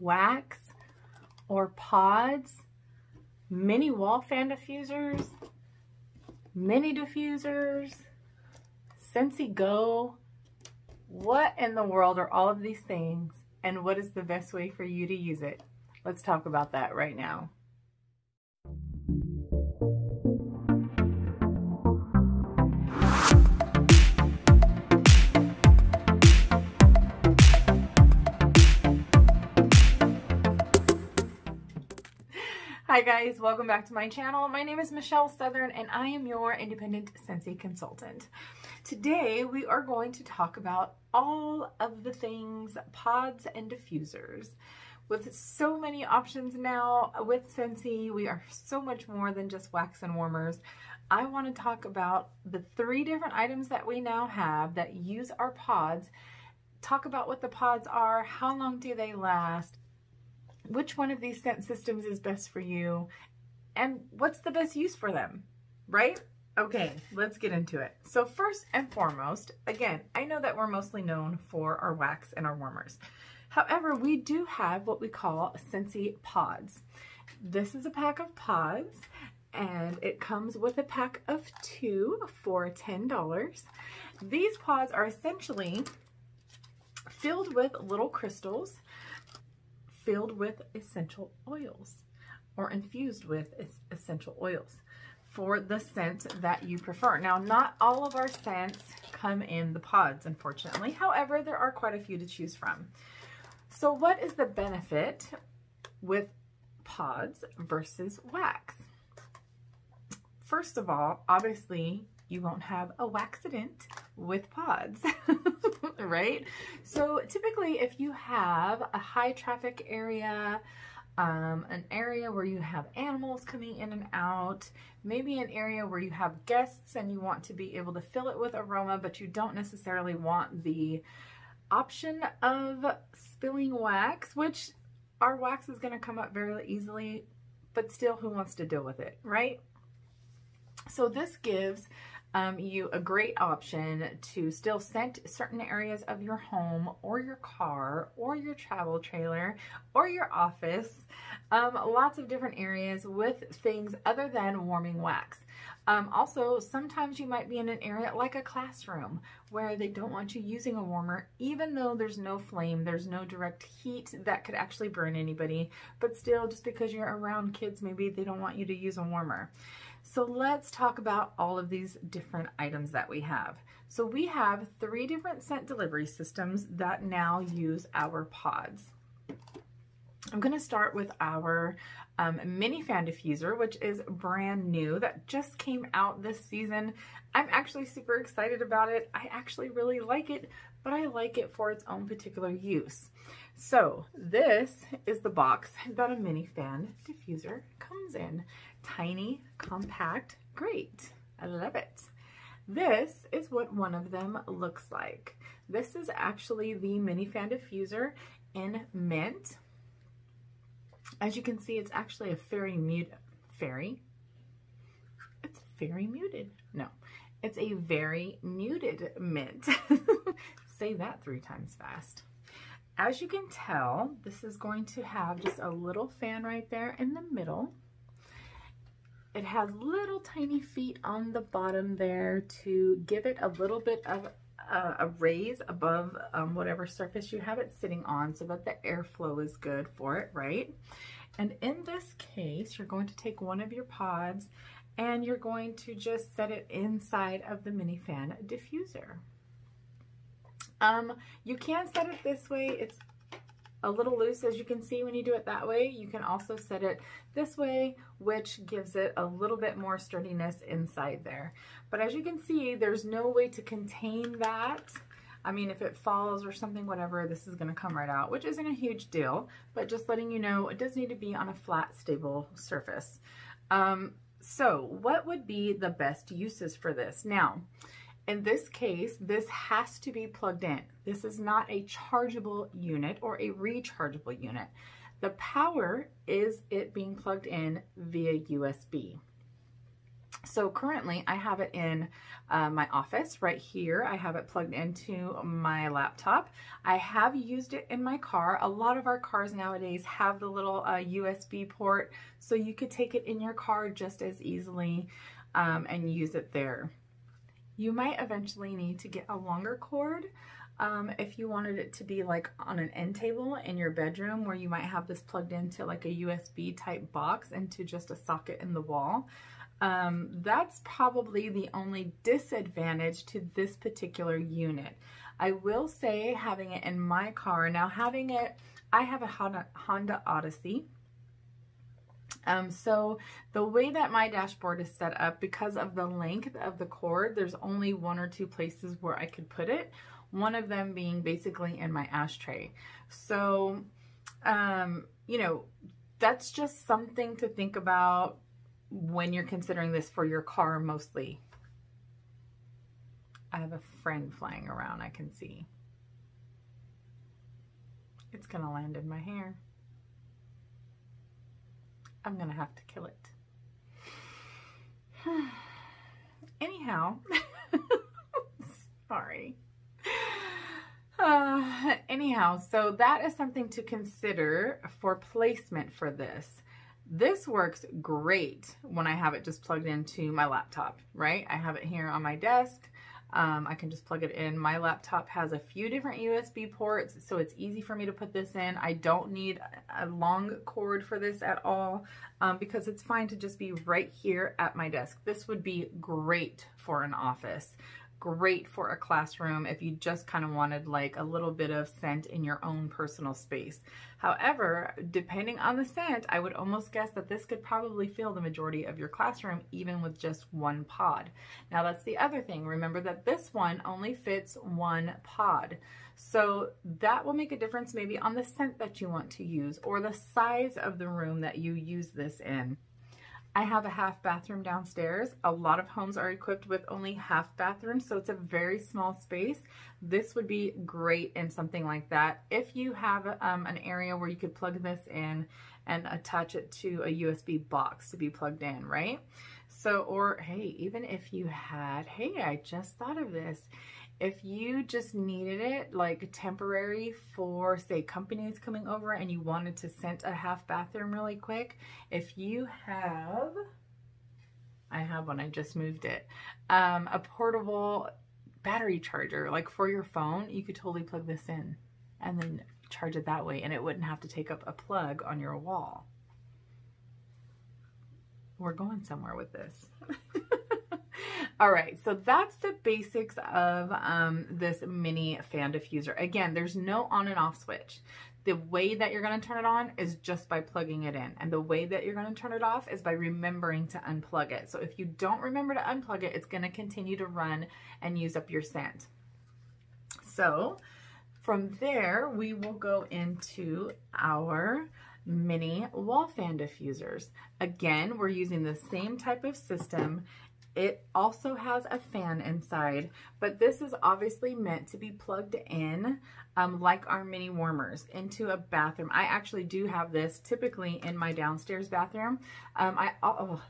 wax, or pods, mini wall fan diffusers, mini diffusers, Scentsy Go. What in the world are all of these things and what is the best way for you to use it? Let's talk about that right now. Hi guys, welcome back to my channel. My name is Mitchelle Southern and I am your independent Scentsy consultant. Today we are going to talk about all of the things pods and diffusers. With so many options now with Scentsy, we are so much more than just wax and warmers. I want to talk about the three different items that we now have that use our pods, talk about what the pods are, how long do they last, which one of these scent systems is best for you and what's the best use for them, right? Okay, let's get into it. So first and foremost, again, I know that we're mostly known for our wax and our warmers. However, we do have what we call Scentsy pods. This is a pack of pods and it comes with a pack of two for $10. These pods are essentially filled with little crystals filled with essential oils or infused with essential oils for the scent that you prefer. Now, not all of our scents come in the pods, unfortunately. However, there are quite a few to choose from. So what is the benefit with pods versus wax? First of all, obviously, you won't have a waxident with pods, right? So typically if you have a high traffic area, um, an area where you have animals coming in and out, maybe an area where you have guests and you want to be able to fill it with aroma, but you don't necessarily want the option of spilling wax, which our wax is going to come up very easily, but still who wants to deal with it, right? So this gives um, you a great option to still scent certain areas of your home or your car or your travel trailer or your office. Um, lots of different areas with things other than warming wax. Um, also, sometimes you might be in an area like a classroom where they don't want you using a warmer, even though there's no flame, there's no direct heat that could actually burn anybody, but still just because you're around kids, maybe they don't want you to use a warmer. So let's talk about all of these different items that we have. So we have three different scent delivery systems that now use our pods. I'm going to start with our um, mini fan diffuser, which is brand new that just came out this season. I'm actually super excited about it. I actually really like it, but I like it for its own particular use. So this is the box that a mini fan diffuser comes in. Tiny, compact, great. I love it. This is what one of them looks like. This is actually the mini fan diffuser in mint. As you can see, it's actually a fairy mute, fairy? It's very muted. No, it's a very muted mint. Say that three times fast. As you can tell, this is going to have just a little fan right there in the middle. It has little tiny feet on the bottom there to give it a little bit of uh, a raise above um, whatever surface you have it sitting on so that the airflow is good for it, right? And in this case, you're going to take one of your pods and you're going to just set it inside of the mini fan diffuser. Um, you can set it this way. It's a little loose as you can see when you do it that way. You can also set it this way, which gives it a little bit more sturdiness inside there. But as you can see, there's no way to contain that. I mean, if it falls or something, whatever, this is gonna come right out, which isn't a huge deal, but just letting you know, it does need to be on a flat, stable surface. Um, so what would be the best uses for this? Now, in this case, this has to be plugged in. This is not a chargeable unit or a rechargeable unit. The power is it being plugged in via USB. So currently I have it in uh, my office right here. I have it plugged into my laptop. I have used it in my car. A lot of our cars nowadays have the little uh, USB port so you could take it in your car just as easily um, and use it there. You might eventually need to get a longer cord um, if you wanted it to be like on an end table in your bedroom where you might have this plugged into like a USB type box into just a socket in the wall. Um, that's probably the only disadvantage to this particular unit. I will say having it in my car, now having it, I have a Honda, Honda Odyssey. Um, so the way that my dashboard is set up, because of the length of the cord, there's only one or two places where I could put it. One of them being basically in my ashtray. So, um, you know, that's just something to think about when you're considering this for your car mostly. I have a friend flying around I can see. It's to land in my hair. I'm going to have to kill it. Anyhow, sorry. Uh, anyhow, so that is something to consider for placement for this. This works great when I have it just plugged into my laptop, right? I have it here on my desk. Um, I can just plug it in. My laptop has a few different USB ports, so it's easy for me to put this in. I don't need a long cord for this at all um, because it's fine to just be right here at my desk. This would be great for an office great for a classroom if you just kind of wanted like a little bit of scent in your own personal space. However, depending on the scent, I would almost guess that this could probably fill the majority of your classroom even with just one pod. Now that's the other thing. Remember that this one only fits one pod. So that will make a difference maybe on the scent that you want to use or the size of the room that you use this in. I have a half bathroom downstairs. A lot of homes are equipped with only half bathrooms, so it's a very small space. This would be great in something like that. If you have um, an area where you could plug this in and attach it to a USB box to be plugged in, right? So, or hey, even if you had, hey, I just thought of this if you just needed it like temporary for say companies coming over and you wanted to scent a half bathroom really quick, if you have, I have one, I just moved it, um, a portable battery charger like for your phone, you could totally plug this in and then charge it that way and it wouldn't have to take up a plug on your wall. We're going somewhere with this. All right, so that's the basics of um, this mini fan diffuser. Again, there's no on and off switch. The way that you're gonna turn it on is just by plugging it in. And the way that you're gonna turn it off is by remembering to unplug it. So if you don't remember to unplug it, it's gonna continue to run and use up your scent. So from there, we will go into our mini wall fan diffusers. Again, we're using the same type of system it also has a fan inside, but this is obviously meant to be plugged in um, like our mini warmers into a bathroom. I actually do have this typically in my downstairs bathroom. Um, I oh,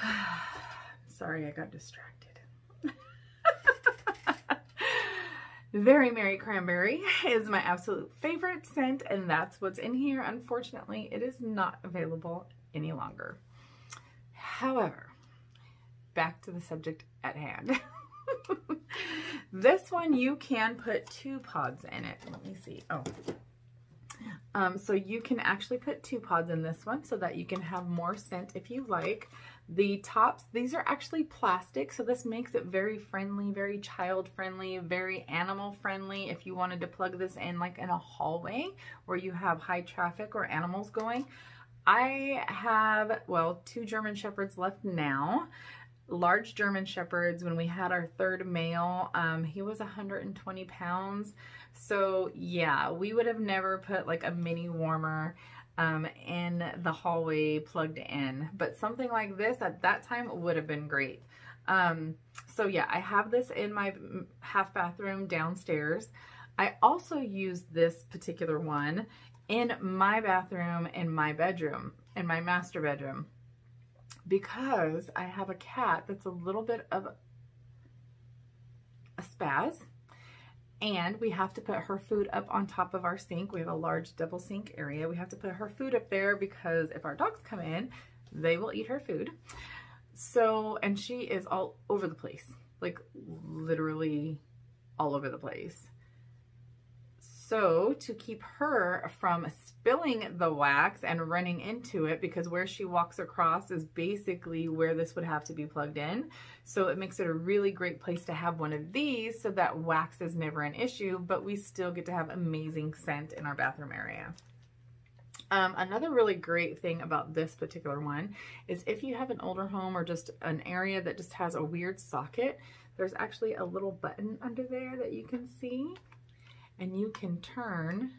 sorry, I got distracted. Very Merry Cranberry is my absolute favorite scent, and that's what's in here. Unfortunately, it is not available any longer. However, back to the subject at hand. this one, you can put two pods in it. Let me see. Oh. Um, so you can actually put two pods in this one so that you can have more scent if you like. The tops, these are actually plastic, so this makes it very friendly, very child friendly, very animal friendly. If you wanted to plug this in like in a hallway where you have high traffic or animals going. I have, well, two German Shepherds left now large German Shepherds. When we had our third male, um, he was 120 pounds. So yeah, we would have never put like a mini warmer um, in the hallway plugged in. But something like this at that time would have been great. Um, so yeah, I have this in my half bathroom downstairs. I also use this particular one in my bathroom in my bedroom, in my master bedroom. Because I have a cat that's a little bit of a spaz and we have to put her food up on top of our sink. We have a large double sink area. We have to put her food up there because if our dogs come in, they will eat her food. So, and she is all over the place, like literally all over the place. So to keep her from spilling the wax and running into it, because where she walks across is basically where this would have to be plugged in. So it makes it a really great place to have one of these so that wax is never an issue, but we still get to have amazing scent in our bathroom area. Um, another really great thing about this particular one is if you have an older home or just an area that just has a weird socket, there's actually a little button under there that you can see and you can turn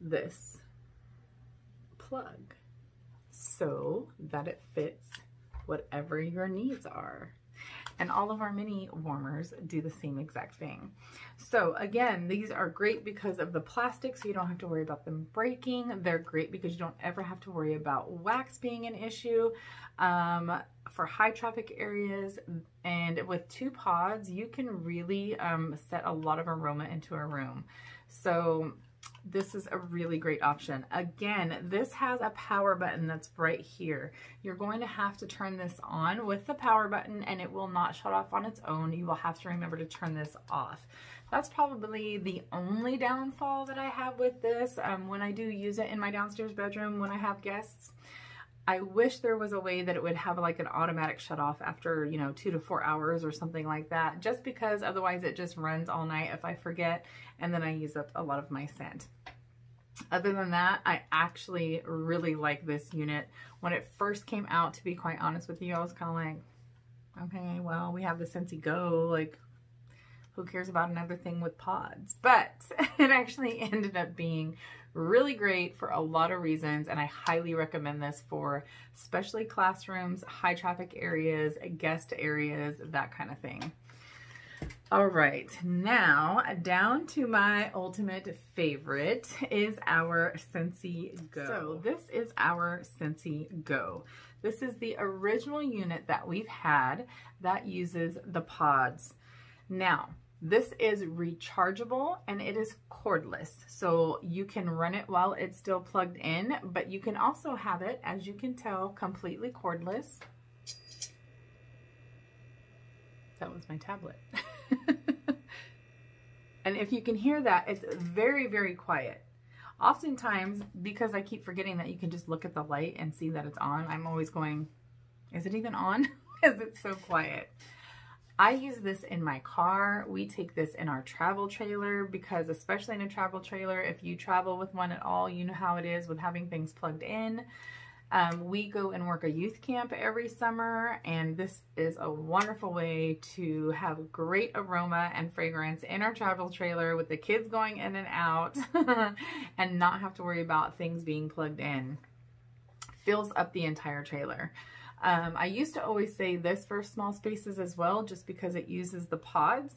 this plug so that it fits whatever your needs are. And all of our mini warmers do the same exact thing. So again, these are great because of the plastic, so you don't have to worry about them breaking. They're great because you don't ever have to worry about wax being an issue. Um, for high traffic areas and with two pods, you can really um, set a lot of aroma into a room. So this is a really great option. Again, this has a power button that's right here. You're going to have to turn this on with the power button and it will not shut off on its own. You will have to remember to turn this off. That's probably the only downfall that I have with this um, when I do use it in my downstairs bedroom when I have guests. I wish there was a way that it would have like an automatic shut off after, you know, two to four hours or something like that, just because otherwise it just runs all night if I forget and then I use up a lot of my scent. Other than that, I actually really like this unit. When it first came out, to be quite honest with you, I was kind of like, okay, well, we have the Scentsy Go, like, who cares about another thing with pods? But it actually ended up being really great for a lot of reasons and I highly recommend this for especially classrooms, high traffic areas, guest areas, that kind of thing. All right, now down to my ultimate favorite is our Scentsy Go. So this is our Scentsy Go. This is the original unit that we've had that uses the pods. Now, this is rechargeable and it is cordless. So you can run it while it's still plugged in, but you can also have it, as you can tell, completely cordless. That was my tablet. and if you can hear that, it's very, very quiet. Oftentimes, because I keep forgetting that you can just look at the light and see that it's on, I'm always going, is it even on? Because it's so quiet. I use this in my car. We take this in our travel trailer because especially in a travel trailer, if you travel with one at all, you know how it is with having things plugged in. Um, we go and work a youth camp every summer, and this is a wonderful way to have great aroma and fragrance in our travel trailer with the kids going in and out and not have to worry about things being plugged in. Fills up the entire trailer. Um, I used to always say this for small spaces as well, just because it uses the pods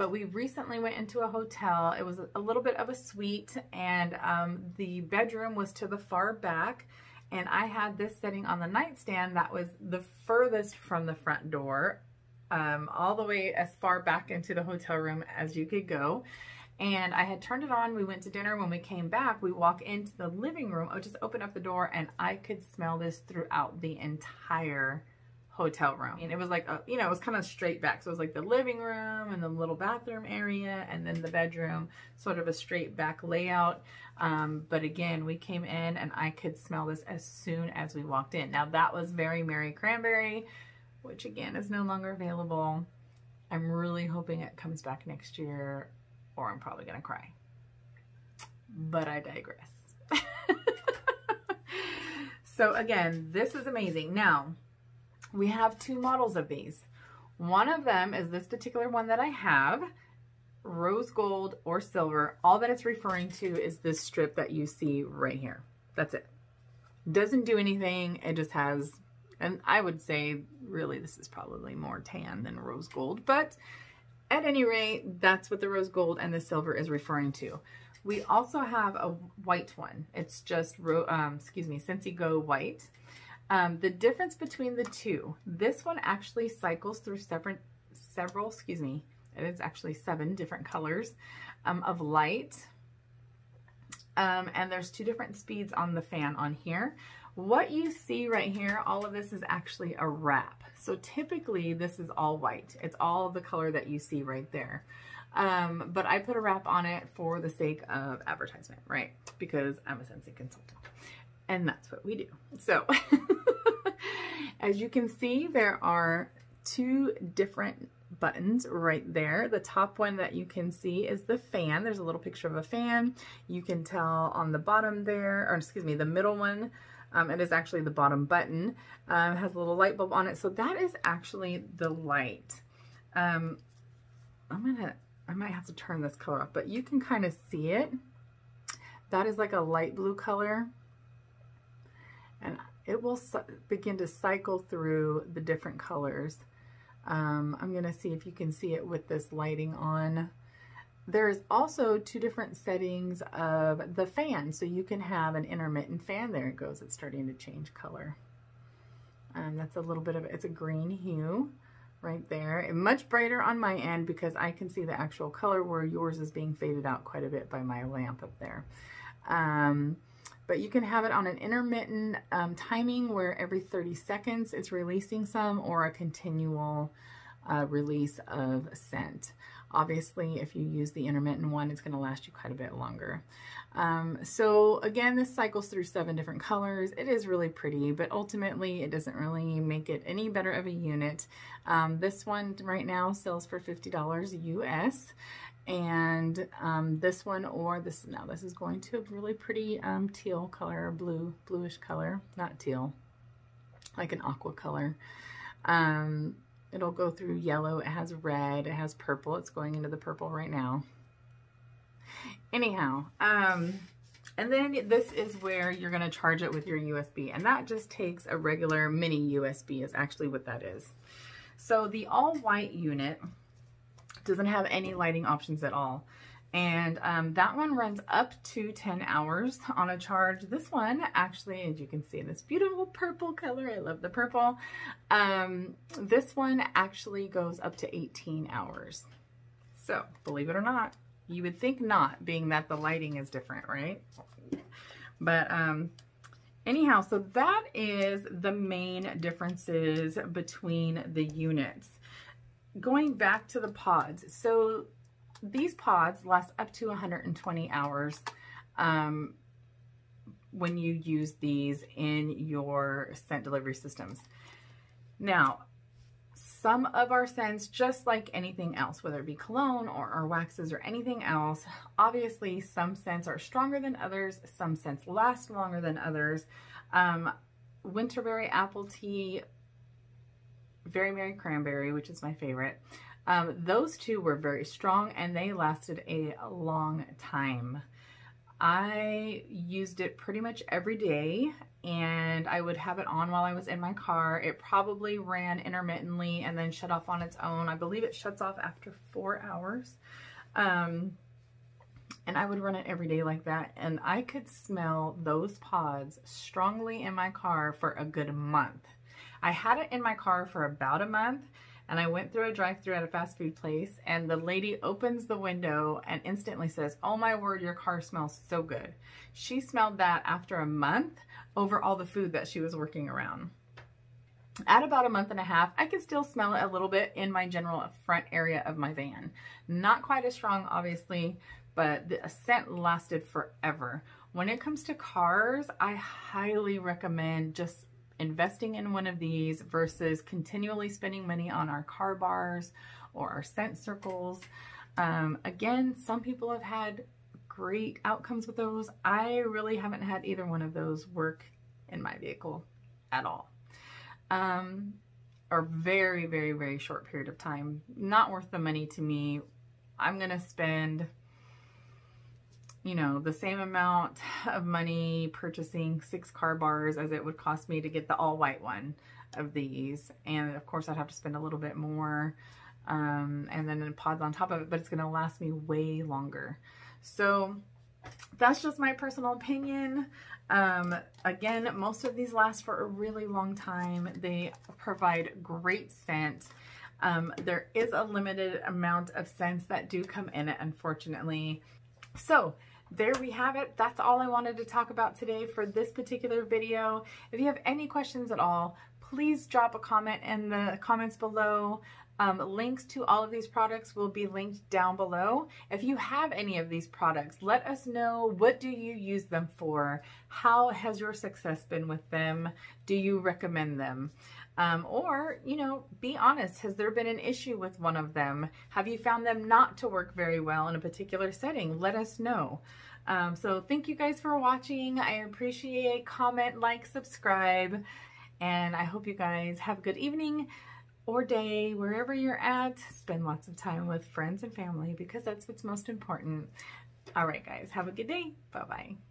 but we recently went into a hotel. It was a little bit of a suite and um, the bedroom was to the far back and I had this sitting on the nightstand that was the furthest from the front door, um, all the way as far back into the hotel room as you could go. And I had turned it on. We went to dinner. When we came back, we walk into the living room. I just opened up the door and I could smell this throughout the entire hotel room. And it was like, a, you know, it was kind of straight back. So it was like the living room and the little bathroom area and then the bedroom, sort of a straight back layout. Um, but again, we came in and I could smell this as soon as we walked in. Now that was Very Merry Cranberry, which again is no longer available. I'm really hoping it comes back next year or I'm probably going to cry. But I digress. so again, this is amazing. Now, we have two models of these. One of them is this particular one that I have, rose gold or silver. All that it's referring to is this strip that you see right here. That's it. Doesn't do anything. It just has, and I would say really this is probably more tan than rose gold, but at any rate, that's what the rose gold and the silver is referring to. We also have a white one. It's just, um, excuse me, Scentsy Go White. Um, the difference between the two, this one actually cycles through several, several, excuse me, it is actually seven different colors um, of light. Um, and there's two different speeds on the fan on here. What you see right here, all of this is actually a wrap. So typically this is all white. It's all the color that you see right there. Um, but I put a wrap on it for the sake of advertisement, right? Because I'm a Scentsy consultant and that's what we do. So as you can see, there are two different buttons right there. The top one that you can see is the fan. There's a little picture of a fan. You can tell on the bottom there, or excuse me, the middle one, um, it is actually the bottom button. Um, has a little light bulb on it. So that is actually the light. Um, I'm gonna, I might have to turn this color off, but you can kind of see it. That is like a light blue color. And it will begin to cycle through the different colors. Um, I'm going to see if you can see it with this lighting on. There's also two different settings of the fan. So you can have an intermittent fan. There it goes. It's starting to change color. Um, that's a little bit of, it's a green hue right there. And much brighter on my end because I can see the actual color where yours is being faded out quite a bit by my lamp up there. Um, but you can have it on an intermittent um, timing where every 30 seconds it's releasing some or a continual uh, release of scent. Obviously, if you use the intermittent one, it's going to last you quite a bit longer. Um, so again, this cycles through seven different colors. It is really pretty, but ultimately it doesn't really make it any better of a unit. Um, this one right now sells for $50 US and um, this one or this now this is going to a really pretty um, teal color blue bluish color not teal like an aqua color um, it'll go through yellow it has red it has purple it's going into the purple right now anyhow um, and then this is where you're going to charge it with your USB and that just takes a regular mini USB is actually what that is so the all white unit doesn't have any lighting options at all. And um, that one runs up to 10 hours on a charge. This one actually, as you can see, this beautiful purple color, I love the purple. Um, this one actually goes up to 18 hours. So believe it or not, you would think not, being that the lighting is different, right? But um, anyhow, so that is the main differences between the units going back to the pods. So these pods last up to 120 hours um, when you use these in your scent delivery systems. Now, some of our scents, just like anything else, whether it be cologne or, or waxes or anything else, obviously some scents are stronger than others. Some scents last longer than others. Um, winterberry apple tea very Merry Cranberry, which is my favorite. Um, those two were very strong and they lasted a long time. I used it pretty much every day and I would have it on while I was in my car. It probably ran intermittently and then shut off on its own. I believe it shuts off after four hours. Um, and I would run it every day like that. And I could smell those pods strongly in my car for a good month. I had it in my car for about a month and I went through a drive-through at a fast food place and the lady opens the window and instantly says, oh my word, your car smells so good. She smelled that after a month over all the food that she was working around. At about a month and a half, I can still smell it a little bit in my general front area of my van. Not quite as strong, obviously, but the scent lasted forever. When it comes to cars, I highly recommend just investing in one of these versus continually spending money on our car bars or our scent circles. Um, again, some people have had great outcomes with those. I really haven't had either one of those work in my vehicle at all. Um, or very, very, very short period of time. Not worth the money to me. I'm going to spend you know, the same amount of money purchasing six car bars as it would cost me to get the all white one of these. And of course I'd have to spend a little bit more um, and then the pods on top of it, but it's going to last me way longer. So that's just my personal opinion. Um, again, most of these last for a really long time. They provide great scent. Um, there is a limited amount of scents that do come in it, unfortunately. So there we have it. That's all I wanted to talk about today for this particular video. If you have any questions at all, please drop a comment in the comments below. Um, links to all of these products will be linked down below. If you have any of these products, let us know what do you use them for? How has your success been with them? Do you recommend them? Um, or, you know, be honest. Has there been an issue with one of them? Have you found them not to work very well in a particular setting? Let us know. Um, so thank you guys for watching. I appreciate comment, like, subscribe, and I hope you guys have a good evening or day, wherever you're at, spend lots of time with friends and family because that's what's most important. All right, guys, have a good day. Bye-bye.